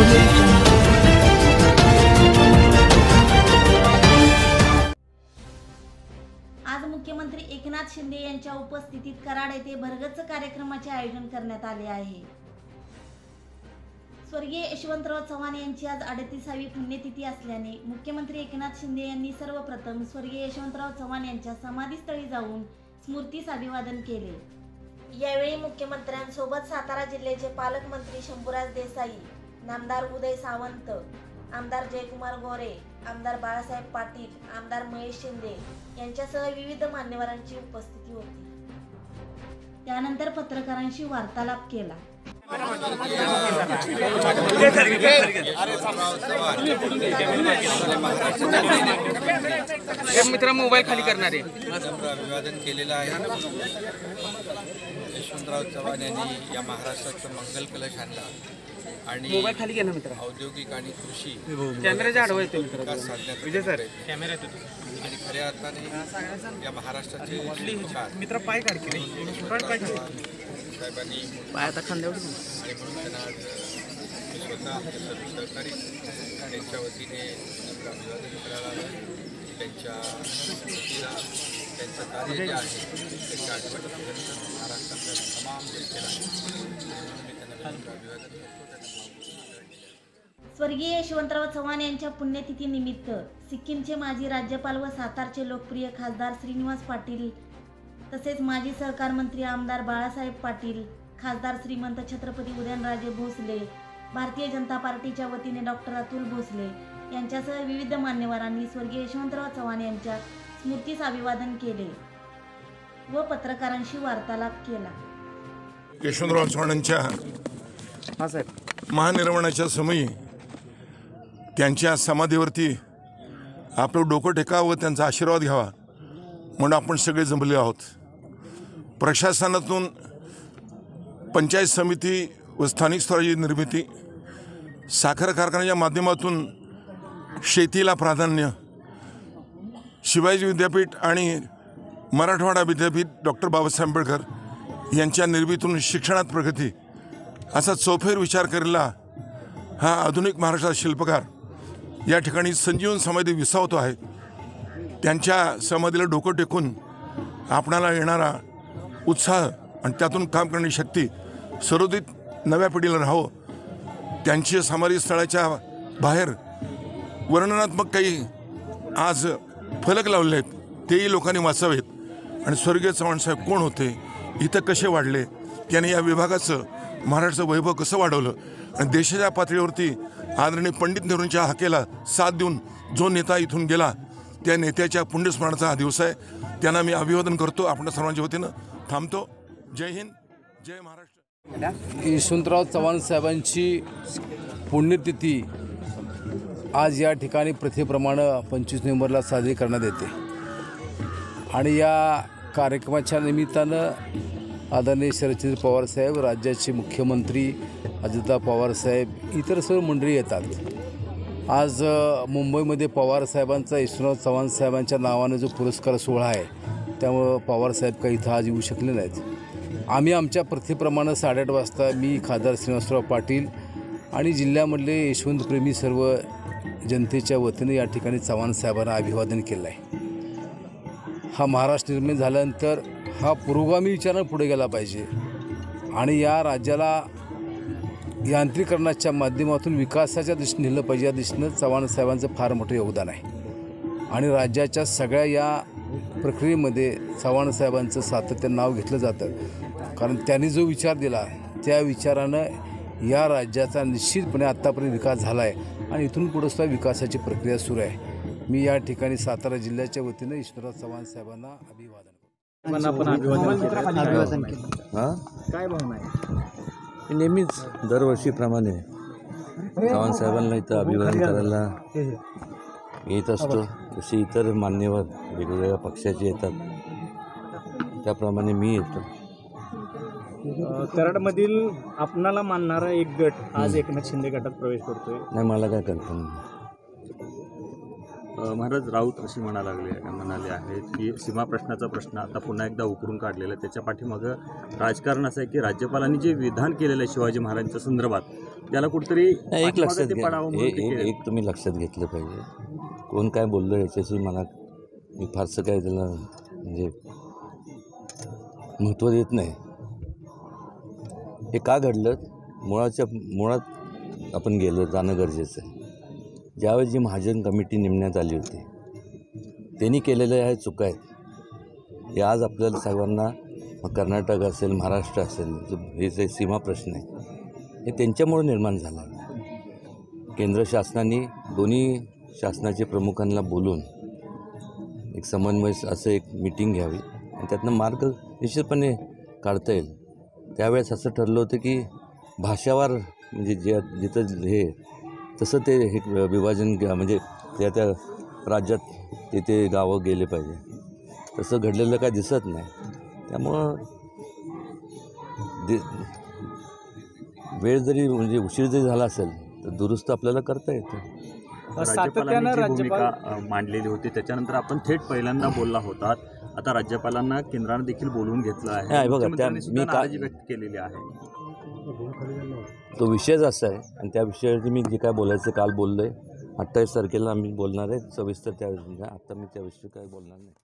आज मुख्यमंत्री एकनाथ शिंदे यांच्या उपस्थितीत कराड येथे भरगच्च कार्यक्रमाचे आयोजन करण्यात आले आहे. स्वर्गीय यशवंतराव चव्हाण यांची आज अडतीसावी पुण्यतिथी असल्याने मुख्यमंत्री एकनाथ शिंदे यांनी सर्वप्रथम स्वर्गीय यशवंतराव चव्हाण यांच्या समाधीस्थळी जाऊन स्मृतीस अभिवादन केले. यावेळी मुख्यमंत्र्यांसोबत सातारा जिल्ह्याचे पालकमंत्री शंभूराज देसाई नामदार उदय सावंत आमदार जयकुमार गोरे आमदार बाळासाहेब पाटील आमदार महेश शिंदे यांच्यासह विविध मान्यवरांची उपस्थिती होती. त्यानंतर पत्रकारांशी वार्तालाप केला. मित्र मोबाईल खाली करणार. अभिवादन केलेलं आहे. यशवंतराव चव्हाण यांनी या महाराष्ट्राचं मंगल कलश आणला. आणि मोबाईल खाली घे ना मित्र. औद्योगिक आणि कृषी कॅमेराच्या आडवं येतो मित्र. विकास साधण्याचा विजय सर. कॅमेरा आणि खऱ्या अर्थाने या महाराष्ट्राचे मित्र पाय साहेबांनी पाय आता खांद्यावर आणि म्हणून त्यांना आज मी स्वतः सहकारी त्यांच्या वतीने अभिवादन करायला आलं त्यांच्या स्मृतीला त्यांचं कार्य जे आहे त्याच्या आठवणीपर्यंत स्वर्गीय यशवंतराव चव्हाण यांच्या पुण्यतिथीनिमित्त सिक्कीमचे माजी राज्यपाल व सातारचे लोकप्रिय खासदार श्रीनिवास पाटील तसेच माजी सहकार मंत्री आमदार बाळासाहेब पाटील खासदार श्रीमंत छत्रपती उदयनराजे भोसले भारतीय जनता पार्टीच्या वतीने डॉक्टर अतुल भोसले यांच्यासह विविध मान्यवरांनी स्वर्गीय यशवंतराव चव्हाण यांच्या स्मृतीस अभिवादन केले व पत्रकारांशी वार्तालाप केला. यशवंतराव चव्हाणांच्या महानिर्वाणाच्या समयी त्यांच्या समाधीवरती आपलं डोकं टेकावं व त्यांचा आशीर्वाद घ्यावा म्हणून आपण सगळे जमले आहोत. प्रशासनातून पंचायत समिती व स्थानिक स्तराची निर्मिती साखर कारखान्याच्या माध्यमातून शेतीला प्राधान्य शिवाजी विद्यापीठ आणि मराठवाडा विद्यापीठ डॉक्टर बाबासाहेब आंबेडकर यांच्या निर्मितीतून शिक्षणात प्रगती. असा चौफेर विचार केलेला हा आधुनिक महाराष्ट्राचा शिल्पकार. या ठिकाणी संजीवन समाधी विसावतो आहे. त्यांच्या समाधीला डोकं टेकून आपणाला येणारा उत्साह आणि त्यातून काम करण्याची शक्ती सर्वोदित नव्या पिढीला राहावं. त्यांची समाधी स्थळाच्या बाहेर वर्णनात्मक काही आज फलक लावले आहेत. तेही लोकांनी वाचावेत. आणि स्वर्गीय चव्हाणसाहेब कोण होते? इथं कसे वाढले? त्याने या विभागाचं महाराष्ट्राचं वैभव कसं वाढवलं? आणि देशाच्या पातळीवरती आदरणीय पंडित नेहरूंच्या हाकेला साथ देऊन जो नेता इथून गेला त्या नेत्याच्या पुण्यस्मरणाचा हा दिवस आहे. त्यांना मी अभिवादन करतो. आपण सर्वांच्या वतीनं थांबतो. जय हिंद. जय महाराष्ट्र. यशवंतराव चव्हाण साहेबांची पुण्यतिथी आज या ठिकाणी प्रथेप्रमाणे पंचवीस नोव्हेंबरला साजरी करण्यात येते. आणि या कार्यक्रमाच्या निमित्तानं आदरणीय शरदचंद्र पवार साहेब राज्याचे मुख्यमंत्री अजितदा पवार साहेब इतर सर्व मंडळी येतात. आज मुंबईमध्ये पवार साहेबांचा यशवंतराव चव्हाण साहेबांच्या नावानं जो पुरस्कार सोहळा आहे त्यामुळं पवार साहेब काही इथं आज येऊ शकले नाहीत. आम्ही आमच्या प्रथेप्रमाणे साडेआठ वाजता मी खासदार श्रीनिवासराव पाटील आणि जिल्ह्यामधले यशवंतप्रेमी सर्व जनतेच्या वतीने या ठिकाणी चव्हाण साहेबांना अभिवादन केलं आहे हा महाराष्ट्र निर्माण झाल्यानंतर हा पुरोगामी विचारानं पुढे गेला पाहिजे. आणि या राज्याला यांत्रिकरणाच्या माध्यमातून विकासाच्या दिशेने नेलं पाहिजे. या दिशेनं चव्हाण साहेबांचं फार मोठं योगदान आहे. आणि राज्याच्या सगळ्या या प्रक्रियेमध्ये चव्हाण साहेबांचं सातत्यानं नाव घेतलं जातं. कारण त्यांनी जो विचार दिला त्या विचारानं या राज्याचा निश्चितपणे आत्तापर्यंत विकास झाला आहे आणि इथून पुढं सुद्धा विकासाची प्रक्रिया सुरू आहे. मी या ठिकाणी सातारा जिल्ह्याच्या वतीनं ईश्वरराव चव्हाण साहेबांना अभिवादन करतो. अभिवादन केलं. हा? नेहमीच दरवर्षीप्रमाणे चव्हाण साहेबांना इथं अभिवादन करायला येत असतो. तसे इतर मान्यवर वेगवेगळ्या पक्षाचे येतात. त्याप्रमाणे मी येतो. कराडमधील आपणाला मानणारा एक गट आज एकनाथ शिंदे गटात प्रवेश करतोय. नाही मला काय कल्पना महाराज राऊत अशी म्हणा लागले म्हणाले आहेत की सीमा प्रश्नाचा प्रश्न आता पुन्हा एकदा उकरून काढलेला आहे. त्याच्या पाठीमागं राजकारण असं आहे की राज्यपालांनी जे विधान केलेलं आहे शिवाजी महाराजांच्या संदर्भात त्याला कुठेतरी एक लक्षात. एक तुम्ही लक्षात घेतलं पाहिजे. कोण काय बोललं याच्याशी मला मी फारसं काय त्याला म्हणजे महत्त्व देत नाही. हे का घडलं? मुळाच्या मुळात आपण गेलो जाणं गरजेचं आहे. ज्यावेळी जी महाजन कमिटी नेमण्यात आली होती त्यांनी केलेल्या ह्या चुका आहेत. हे आज आपल्याला सर्वांना कर्नाटक असेल महाराष्ट्र असेल हे जे सीमा प्रश्न आहे हे त्यांच्यामुळे निर्माण झालं केंद्र शासनाने दोन्ही शासनाचे प्रमुखांना बोलून एक समन्वय असं एक मिटिंग घ्यावी आणि त्यातनं मार्ग निश्चितपणे काढता येईल. त्यावेळेस असं ठरलं होतं की भाषावार म्हणजे जे जिथं हे तसं ते हे विभाजन म्हणजे त्या त्या राज्यात ते ते गावं गेले पाहिजे. तसं घडलेलं काय दिसत नाही. त्यामुळं दि वेळ जरी म्हणजे उशीर जरी झाला असेल तर दुरुस्त आपल्याला करता येतं. सातत्यानं राज्यपालांनी जी भूमिका अ, मांडलेली होती त्याच्यानंतर आपण थेट पहिल्यांदा बोलला होता. आता राज्यपालांना केंद्राने देखील बोलवून घेतलं आहे. नाही, बघा, त्या- मुख्यमंत्र्यांनी सुद्धा मी का- नाराजी व्यक्त केलेली आहे. तो विषयच असा आहे. आणि त्या विषयावरती मी जे काय बोलायचं काल बोललो आहे अठ्ठावीस तारखेला आम्ही बोलणार आहे. सविस्तर त्या आत्ता मी त्या विषयी काय बोलणार नाही.